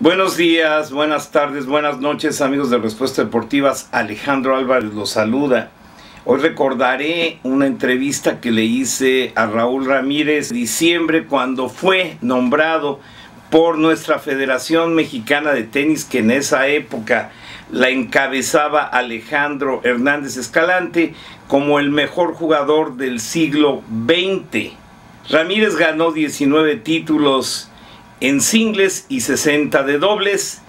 Buenos días, buenas tardes, buenas noches amigos de Respuesta Deportivas. Alejandro Álvarez los saluda. Hoy recordaré una entrevista que le hice a Raúl Ramírez en diciembre cuando fue nombrado por nuestra Federación Mexicana de Tenis que en esa época la encabezaba Alejandro Hernández Escalante como el mejor jugador del siglo XX. Ramírez ganó 19 títulos en singles y 60 de dobles.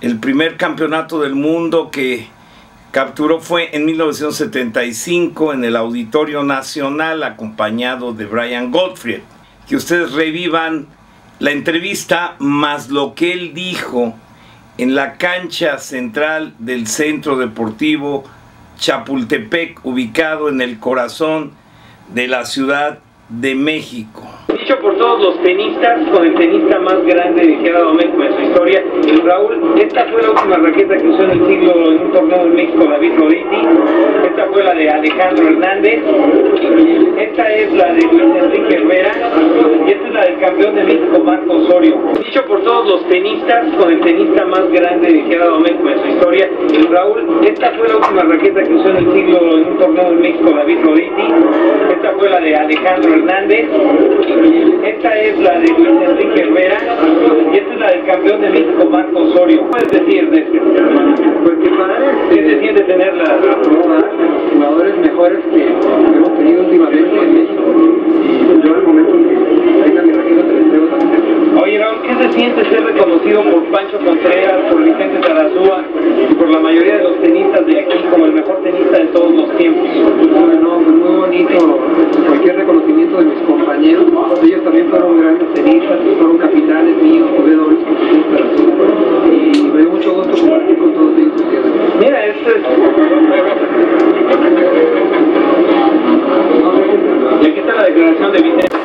El primer campeonato del mundo que capturó fue en 1975 en el Auditorio Nacional acompañado de Brian Gottfried. Que ustedes revivan la entrevista más lo que él dijo en la cancha central del Centro Deportivo Chapultepec, ubicado en el corazón de la Ciudad de México dicho por todos los tenistas, con el tenista más grande que ha dado México en su historia, Raúl, esta fue la última raqueta que usó en el siglo en un torneo en México David Roditi, esta fue la de Alejandro Hernández, esta es la de Luis Enrique Herrera. Y esta es la del campeón de México Marco Osorio. Dicho por todos los tenistas, con el tenista más grande que ha dado México en su historia, Raúl, esta fue la última raqueta que usó en el siglo en un torneo en México David Roditi, esta fue la de Alejandro Hernández esta es la de Luis Enrique Herrera y esta es la del campeón de México, Marco Osorio. ¿Qué puedes decir de este? Pues que para él, ¿Qué se siente tenerla? jugadores mejores que hemos tenido últimamente en México. Y yo el momento que tenga mi registro te entrego también. Oye, Raúl, ¿qué se siente ser reconocido por Pancho Contreras, por Vicente Tarazúa y por la mayoría de los tenistas de aquí como el mejor tenista de todos los tiempos? De mis compañeros. Ellos también fueron grandes tenistas, fueron capitanes míos, jugué dobles con Vicente Y me dio mucho gusto compartir con todos ellos. Mira, este es... Y aquí está la declaración de Vicente.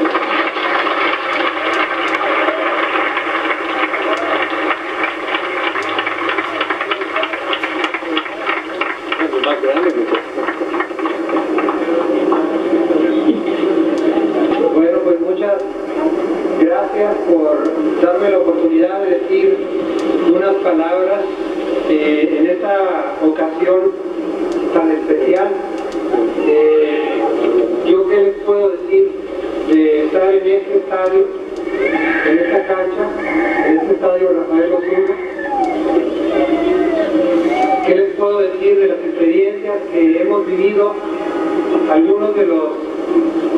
Bueno, decir unas palabras eh, en esta ocasión tan especial. Eh, yo qué les puedo decir de estar en este estadio, en esta cancha, en este estadio Rafael Osuna. ¿Qué les puedo decir de las experiencias que hemos vivido algunos de los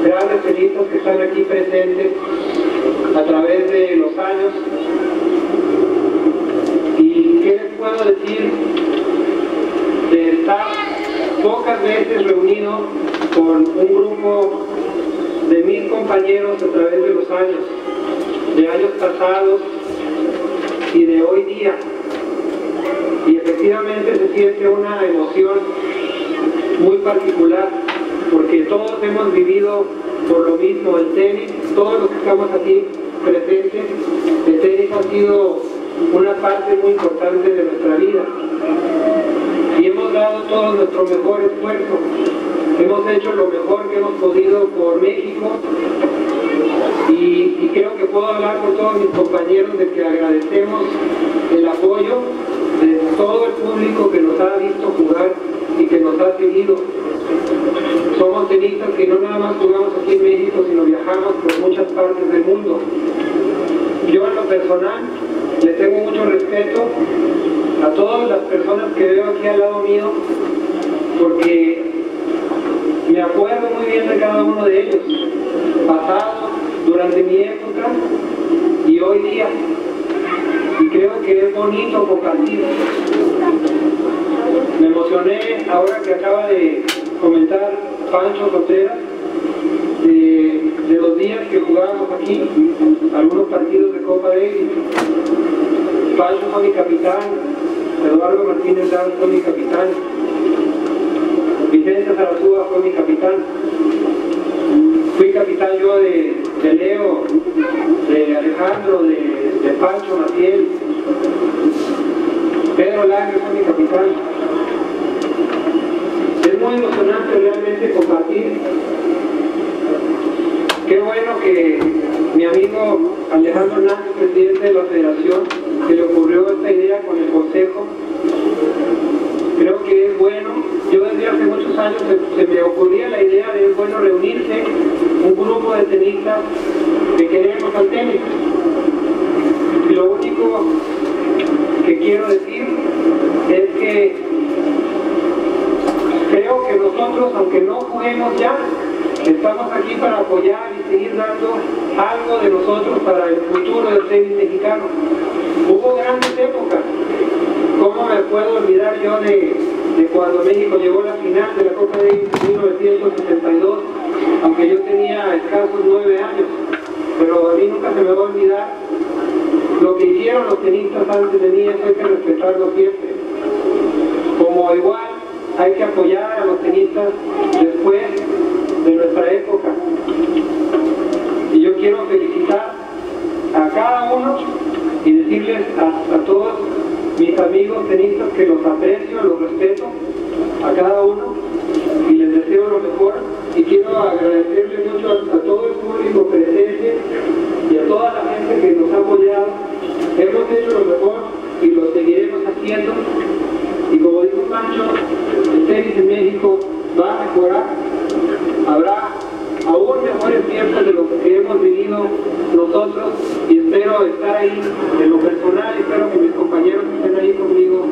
grandes tenistas que están aquí presentes a través de los años. ¿Y qué les puedo decir de estar pocas veces reunido con un grupo de mis compañeros a través de los años, de años pasados y de hoy día? Y efectivamente se siente una emoción muy particular porque todos hemos vivido por lo mismo el tenis, todos los que estamos aquí presentes, el tenis ha sido una parte muy importante de nuestra vida. Y hemos dado todo nuestro mejor esfuerzo, hemos hecho lo mejor que hemos podido por México. Y, creo que puedo hablar por todos mis compañeros de que agradecemos el apoyo de todo el público que nos ha visto jugar y que nos ha seguido. Somos tenistas que no nada más jugamos aquí en México, sino viajamos por muchas partes del mundo. Yo en lo personal le tengo mucho respeto a todas las personas que veo aquí al lado mío, porque me acuerdo muy bien de cada uno de ellos, pasado, durante mi época y hoy día. Y creo que es bonito compartir. Me emocioné ahora que acaba de comentar Pancho Contreras de, los días que jugábamos aquí, algunos partidos de Copa Davis. Pancho fue mi capitán, Eduardo Martínez Danz fue mi capitán, Vicente Zarazúa fue mi capitán. Fui capitán yo de, de Leo, de Alejandro, de, de Pancho Maciel. Pedro Lange fue mi capitán. Es muy emocionante realmente compartir. Qué bueno que mi amigo Alejandro Hernández, presidente de la federación, se le ocurrió esta idea con el consejo. Creo que es bueno. Yo desde hace muchos años se, me ocurría la idea de es bueno reunirse un grupo de tenistas que queremos al tenis. Y lo único que quiero decir es que creo que nosotros, aunque no juguemos ya, estamos aquí para apoyar y seguir dando algo de nosotros para el futuro del tenis mexicano. Hubo grandes épocas. ¿Cómo me puedo olvidar yo de, cuando México llegó a la final de la Copa de en 1972, aunque yo tenía escasos nueve años? Pero a mí nunca se me va a olvidar lo que hicieron los tenistas antes de mí, eso hay que respetarlo siempre. Como igual hay que apoyar a los tenistas después de nuestra época. Y yo quiero felicitar a cada uno y decirles a, todos mis amigos tenistas que los aprecio, los respeto, a cada uno y les deseo lo mejor. Y quiero agradecerle mucho a, a todo el público presente y a toda la gente que nos ha apoyado. Hemos hecho lo mejor y lo seguiremos haciendo. Y como dijo Pancho, el tenis en México va a mejorar. Habrá aún mejores tiempos de lo que hemos vivido nosotros y espero estar ahí en lo personal, espero que mis compañeros estén ahí conmigo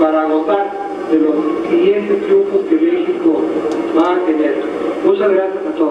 para gozar de los siguientes triunfos que México va a tener. Muchas gracias a todos.